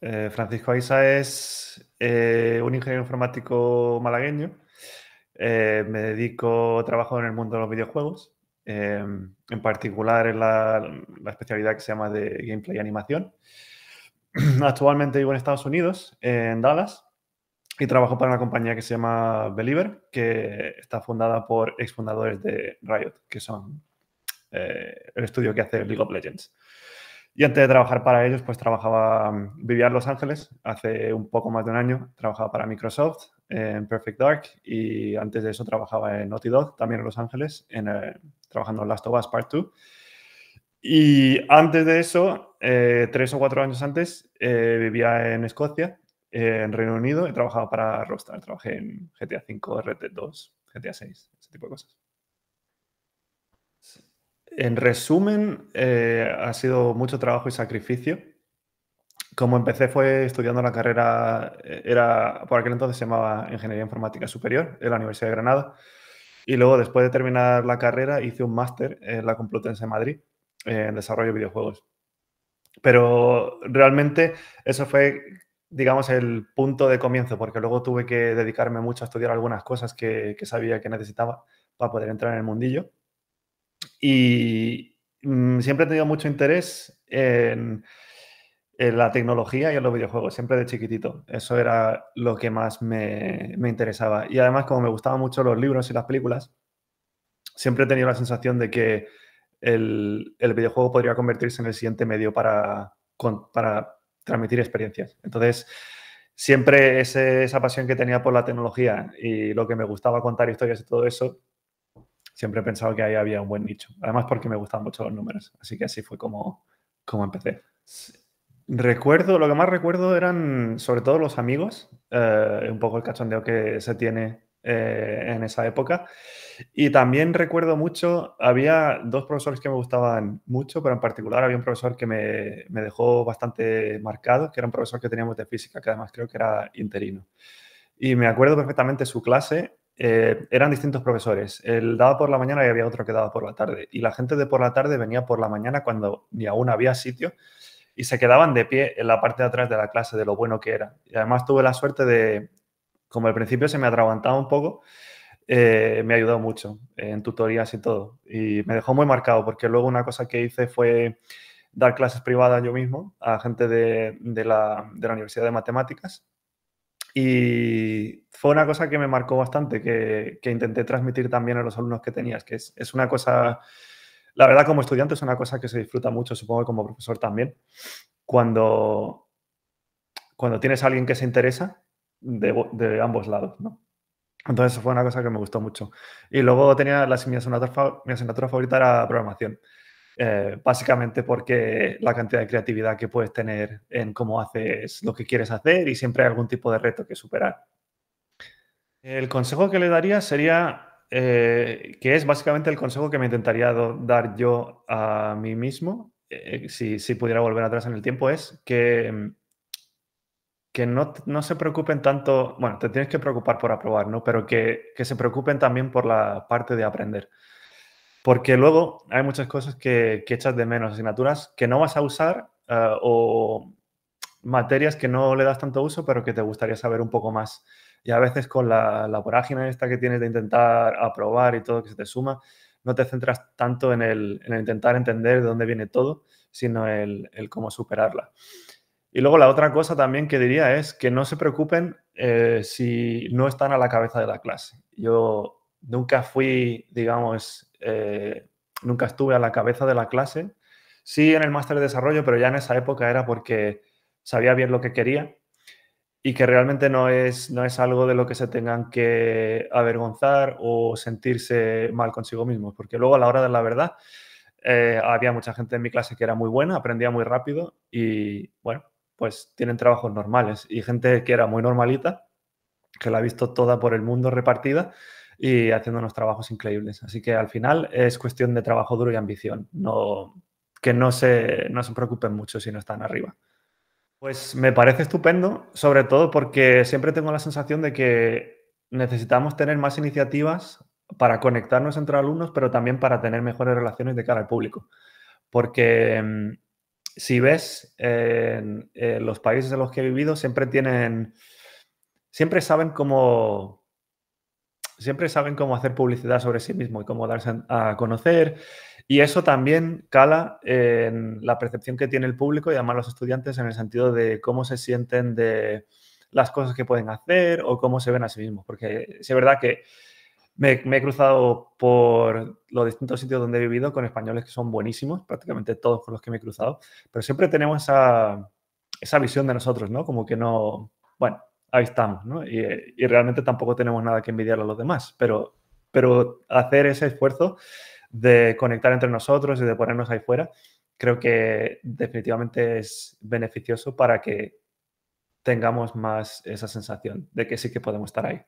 Eh, Francisco Aiza es eh, un ingeniero informático malagueño. Eh, me dedico, trabajo en el mundo de los videojuegos, en particular en la, especialidad que se llama de gameplay y animación. Actualmente vivo en Estados Unidos, en Dallas, y trabajo para una compañía que se llama Believer, que está fundada por exfundadores de Riot, que son el estudio que hace League of Legends. Y antes de trabajar para ellos, pues trabajaba, mm, vivía en Los Ángeles hace un poco más de un año, trabajaba para Microsoft en Perfect Dark y antes de eso trabajaba en Naughty Dog, también en Los Ángeles, en, eh, trabajando en Last of Us Part 2. Y antes de eso, eh, tres o cuatro años antes, eh, vivía en Escocia, en Reino Unido, y trabajaba para Rockstar. Trabajé en GTA V, Red Dead 2, GTA 6, ese tipo de cosas. En resumen, eh, ha sido mucho trabajo y sacrificio. Como empecé fue estudiando la carrera, eh, era por aquel entonces se llamaba Ingeniería Informática Superior en la Universidad de Granada. Y luego, después de terminar la carrera, hice un máster en la Complutense de Madrid en desarrollo de videojuegos. Pero realmente eso fue, digamos, el punto de comienzo, porque luego tuve que dedicarme mucho a estudiar algunas cosas que, que sabía que necesitaba para poder entrar en el mundillo. Y mm, siempre he tenido mucho interés en, la tecnología y en los videojuegos, siempre de chiquitito. Eso era lo que más me, interesaba. Y además, como me gustaban mucho los libros y las películas, siempre he tenido la sensación de que el, videojuego podría convertirse en el siguiente medio para, para transmitir experiencias. Entonces, siempre esa pasión que tenía por la tecnología y lo que me gustaba contar historias y todo eso, siempre he pensado que ahí había un buen nicho. Además porque me gustan mucho los números. Así que así fue como, como empecé. Recuerdo, lo que más recuerdo eran sobre todo los amigos, eh, un poco el cachondeo que se tiene eh, en esa época. Y también recuerdo mucho, había dos profesores que me gustaban mucho, pero en particular había un profesor que me, me dejó bastante marcado, que era un profesor que teníamos de física, que además creo que era interino. Y me acuerdo perfectamente su clase eh, eran distintos profesores. Él daba por la mañana y había otro que daba por la tarde. Y la gente de por la tarde venía por la mañana cuando ni aún había sitio y se quedaban de pie en la parte de atrás de la clase de lo bueno que era. Y además tuve la suerte de, como al principio se me atragantaba un poco, eh, me ayudó mucho en tutorías y todo. Y me dejó muy marcado porque luego una cosa que hice fue dar clases privadas yo mismo a gente de, la, de la Universidad de Matemáticas y fue una cosa que me marcó bastante, que, intenté transmitir también a los alumnos que tenías, que es, una cosa, la verdad como estudiante es una cosa que se disfruta mucho, supongo que como profesor también, cuando, cuando tienes a alguien que se interesa de, ambos lados, ¿no? Entonces fue una cosa que me gustó mucho. Y luego tenía la, mi, asignatura, mi asignatura favorita era programación. Eh, básicamente porque la cantidad de creatividad que puedes tener en cómo haces lo que quieres hacer y siempre hay algún tipo de reto que superar. El consejo que le daría sería, eh, que es básicamente el consejo que me intentaría dar yo a mí mismo, eh, si, pudiera volver atrás en el tiempo, es que, que no, se preocupen tanto, bueno, te tienes que preocupar por aprobar, ¿no? Pero que, que se preocupen también por la parte de aprender. Porque luego hay muchas cosas que, echas de menos, asignaturas que no vas a usar eh, o materias que no le das tanto uso, pero que te gustaría saber un poco más. Y a veces con la, la vorágine esta que tienes de intentar aprobar y todo que se te suma, no te centras tanto en el, intentar entender de dónde viene todo, sino el, el, cómo superarla. Y luego la otra cosa también que diría es que no se preocupen eh, si no están a la cabeza de la clase. Yo nunca fui, digamos, eh, nunca estuve a la cabeza de la clase. Sí en el máster de desarrollo, pero ya en esa época era porque sabía bien lo que quería y que realmente no es, no es algo de lo que se tengan que avergonzar o sentirse mal consigo mismos, porque luego a la hora de la verdad eh, había mucha gente en mi clase que era muy buena, aprendía muy rápido y bueno, pues tienen trabajos normales y gente que era muy normalita, que la ha visto toda por el mundo repartida y haciendo unos trabajos increíbles. Así que al final es cuestión de trabajo duro y ambición, no, que no se, no se preocupen mucho si no están arriba. Pues me parece estupendo, sobre todo porque siempre tengo la sensación de que necesitamos tener más iniciativas para conectarnos entre alumnos, pero también para tener mejores relaciones de cara al público. Porque mm, si ves en, los países en los que he vivido, siempre tienen, siempre saben cómo, siempre saben cómo hacer publicidad sobre sí mismo y cómo darse a conocer. Y eso también cala en la percepción que tiene el público y además los estudiantes en el sentido de cómo se sienten de las cosas que pueden hacer o cómo se ven a sí mismos. Porque es verdad que me, he cruzado por los distintos sitios donde he vivido con españoles que son buenísimos, prácticamente todos con los que me he cruzado, pero siempre tenemos esa, esa visión de nosotros, ¿no? Como que no, bueno, ahí estamos, ¿no? Y, realmente tampoco tenemos nada que envidiar a los demás, pero, pero hacer ese esfuerzo de conectar entre nosotros y de ponernos ahí fuera, creo que definitivamente es beneficioso para que tengamos más esa sensación de que sí que podemos estar ahí.